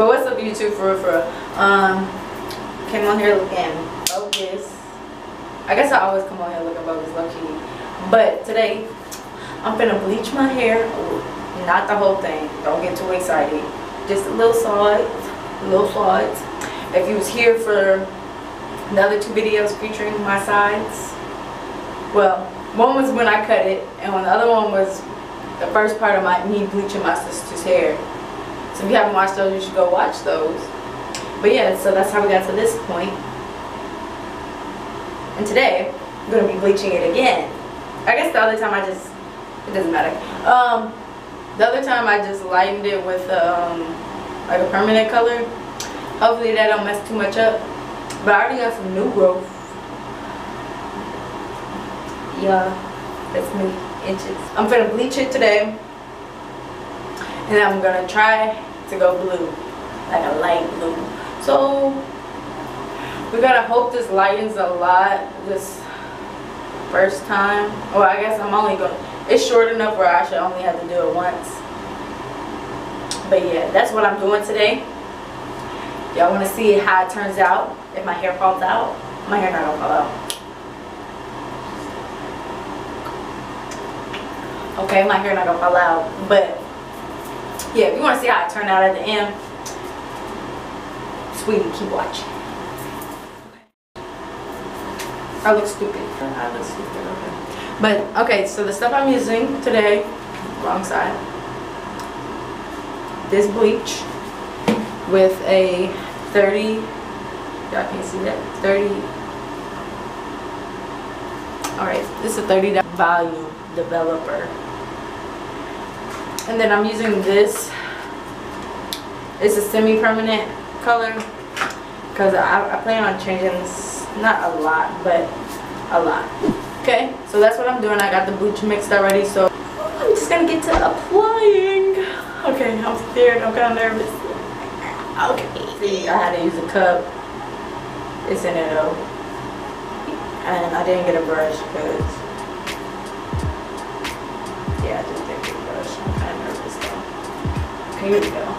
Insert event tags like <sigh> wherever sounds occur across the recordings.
But what's up YouTube for real, for real? Um, came on here looking bogus. I guess I always come on here looking bogus, low key. But today, I'm gonna bleach my hair. Not the whole thing. Don't get too excited. Just a little sides, little sides. If you was here for the other two videos featuring my sides, well, one was when I cut it, and when the other one was the first part of my me bleaching my sister's hair. So if you haven't watched those, you should go watch those. But yeah, so that's how we got to this point. And today, I'm gonna be bleaching it again. I guess the other time I just, it doesn't matter. Um, the other time I just lightened it with um, like a permanent color. Hopefully that don't mess too much up. But I already got some new growth. Yeah, that's me, inches. I'm gonna bleach it today. And I'm gonna try to go blue, like a light blue. So, we gotta hope this lightens a lot this first time. Well, I guess I'm only gonna, it's short enough where I should only have to do it once. But yeah, that's what I'm doing today. Y'all wanna see how it turns out if my hair falls out? My hair not gonna fall out. Okay, my hair not gonna fall out, but yeah, if you wanna see how it turned out at the end, sweetie, keep watching. I look stupid. I look stupid, okay. But, okay, so the stuff I'm using today, wrong side, this bleach with a 30, y'all can't see that, 30, alright, this is a 30 volume developer. And then I'm using this, it's a semi-permanent color, because I, I plan on changing this, not a lot, but a lot. Okay, so that's what I'm doing. I got the bleach mixed already, so I'm just gonna get to applying. Okay, I'm scared, I'm kind of nervous. Okay, see, I had to use a cup. It's in it though. And I didn't get a brush because, here we go.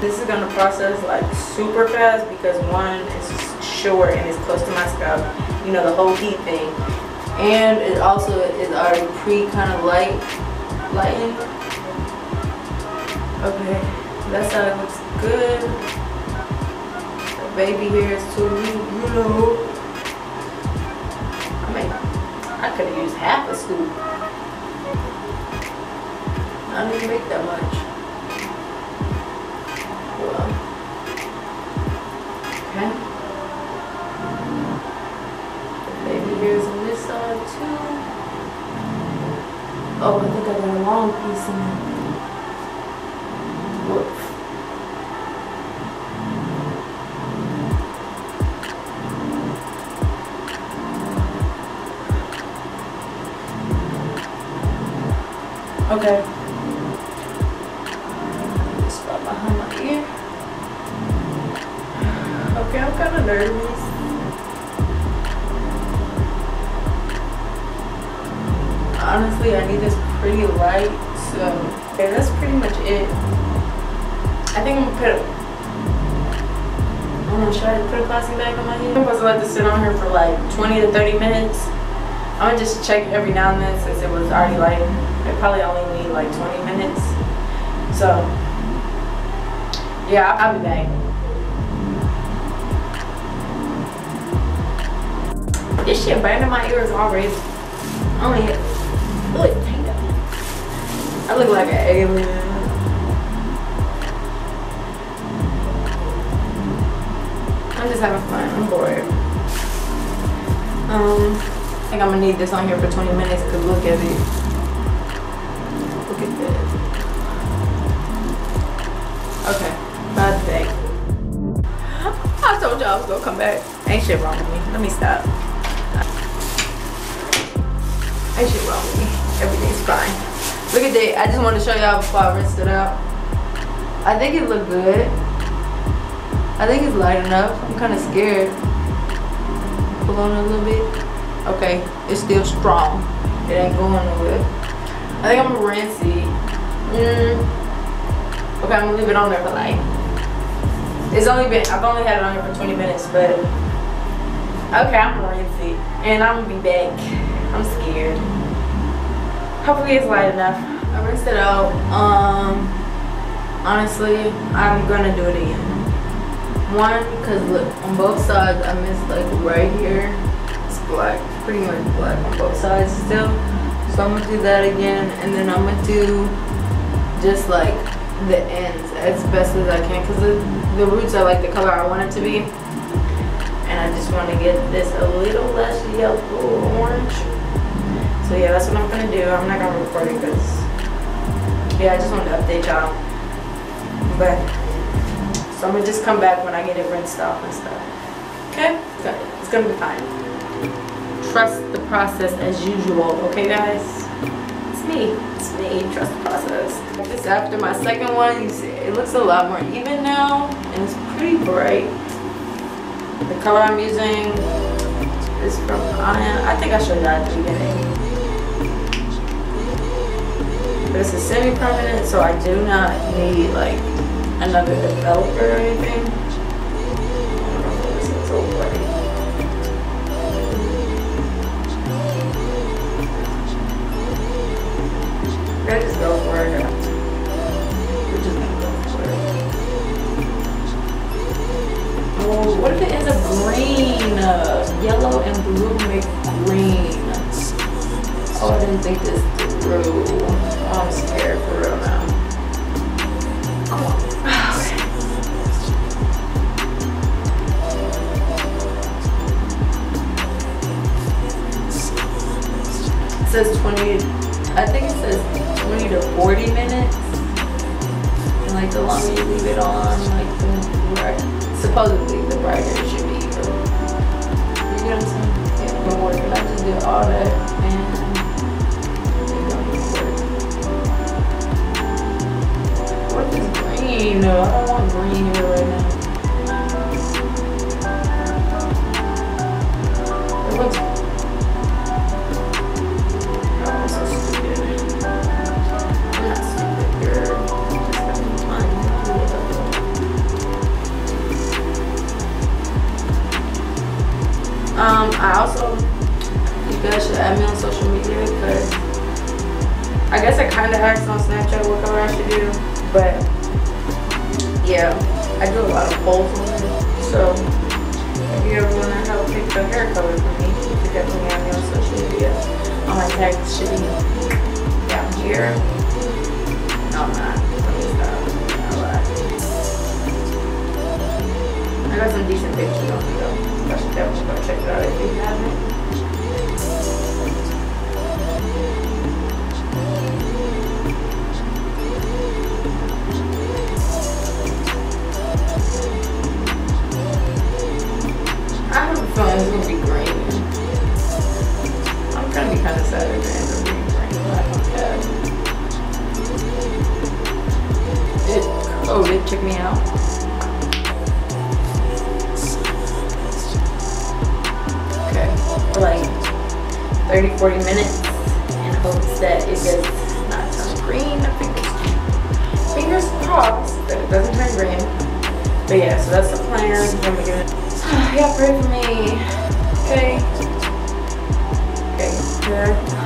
this is gonna process like super fast because one is short and it's close to my scalp you know the whole heat thing. And it also is already pre kind of light lightened okay that's how it looks good. The baby hair is too you know. I mean I could have used half a scoop. I didn't make that much. Okay. Oh, I think I got a long piece in there. Whoops. Okay. Honestly, I need this pretty light, so yeah, that's pretty much it. I think I'm gonna put. I'm gonna try to put a plastic bag on my hair. I'm supposed to let this sit on here for like 20 to 30 minutes. I'm gonna just check every now and then since it was already light. It probably only need like 20 minutes. So yeah, I'll, be back. This shit burning in my ears already. Only look, I look like an alien. I'm just having fun. I'm bored. Um, I think I'm gonna need this on here for 20 minutes because look at it. Look at this. Okay, bye back. <gasps> I told y'all I was gonna come back. Ain't shit wrong with me. Let me stop. Ain't shit. Everything's fine. Look at that. I just want to show y'all before I rinse it out. I think it looked good. I think it's light enough. I'm kind of scared. Pull on a little bit. Okay, it's still strong. It ain't going nowhere. I think I'm gonna rinse it. Mm. Okay, I'm gonna leave it on there for like. It's only been, I've only had it on here for 20 minutes, but okay, I'm gonna rinse it. And I'm gonna be back. I'm scared. Hopefully it's light enough. I rinsed it out. Um, honestly, I'm gonna do it again. One, because look, on both sides, I missed like right here. It's black, pretty much black on both sides still. So I'm gonna do that again, and then I'm gonna do just like the ends as best as I can, because the, the roots are like the color I want it to be. And I just want to get this a little less yellow orange. So yeah, that's what I'm gonna do. I'm not gonna record it because yeah, I just wanted to update y'all. But so I'm gonna just come back when I get it rinsed off and stuff. Okay? It's gonna be fine. Trust the process as usual, okay guys? It's me. It's me. Trust the process. This after my second one, you see it looks a lot more even now and it's pretty bright. The color I'm using is from Ion. I think I showed that at the beginning. It's a semi-permanent, so I do not need like another developer or anything. Says 20, I think it says 20 to 40 minutes. And like the longer you leave it on, like the bright, supposedly the brighter it should be. You get what I'm saying? Yeah, I'm working. I just did all that kind of asked on Snapchat what color I should do, but yeah, I do a lot of on it. So if you ever want to help pick the hair color for me, you can definitely add me on social media. All my tags should be down here. No, I'm not. I got some decent pictures on me though. I should definitely go check it out if you haven't. 30, 40 minutes in hopes that it does not turn green. Fingers, crossed that it doesn't turn green. But yeah, so that's the plan. I'm gonna it. <sighs> Yeah, pray for me. Okay. Okay, good.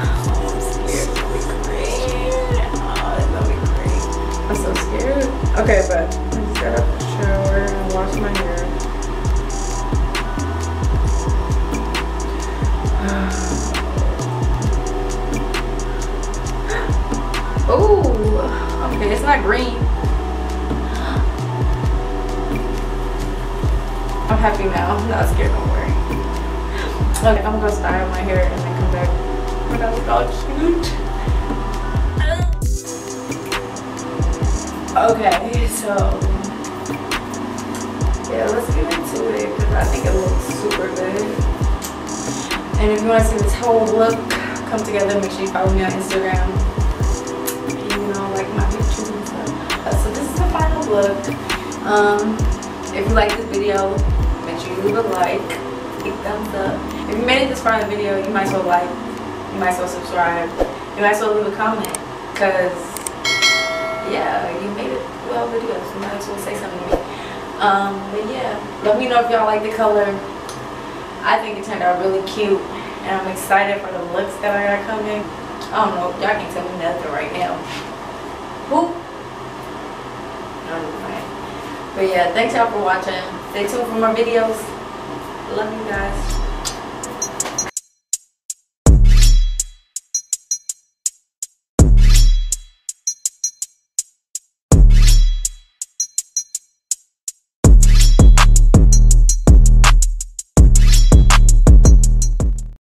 It's not green. I'm happy now. I'm not scared no more. Okay, I'm gonna style my hair and then come back when I look all cute. Okay, so yeah, let's get into it because I think it looks super good. And if you want to see this whole look come together. Make sure you follow me on Instagram. Look. Um, if you like this video, make sure you leave a like, big thumbs up. If you made it this far in the video, you might as well like, you might as well subscribe, you might as well leave a comment. Cause yeah, you made it 12 videos, you might as well say something to me. Um, but yeah, let me know if y'all like the color. I think it turned out really cute and I'm excited for the looks that I got coming. I don't know, y'all can tell me nothing right now. Who? But yeah, thanks y'all for watching. Stay tuned for more videos. Love you guys.